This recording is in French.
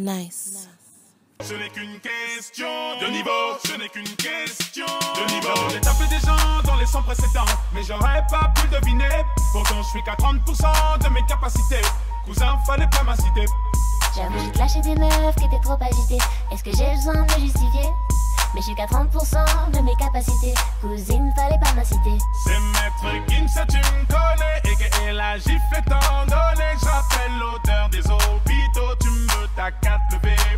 Nice. Ce n'est qu'une question de niveau, ce n'est qu'une question de niveau. J'ai tapé des gens dans les 100 précédents, mais j'aurais pas pu deviner. Pourtant, je suis qu'à 30% de mes capacités. Cousin, fallait pas m'inciter. J'avoue, j'ai clashé des meufs qui étaient trop agitées. Est-ce que j'ai besoin de justifier? Mais je suis qu'à 30% de mes capacités. Cousine, fallait pas m'inciter. C'est maître Kim ça tu me. Et que la gifle est en I got the beat.